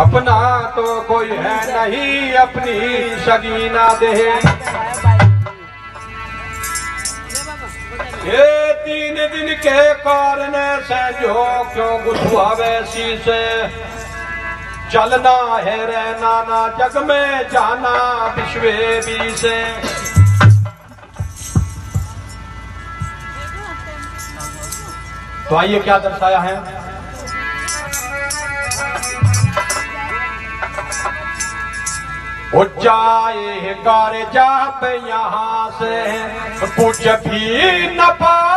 अपना तो कोई है नहीं, अपनी सगीना दे ये तीन दिन के कारण से जो क्यों गुस्सा वैसी से? चलना है रहना ना, जग में जाना विश्वे भी से। तो आइए क्या दर्शाया है? उच्चाए कर जाप यहाँ से। कुछ भी न होगा